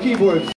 Keyboards.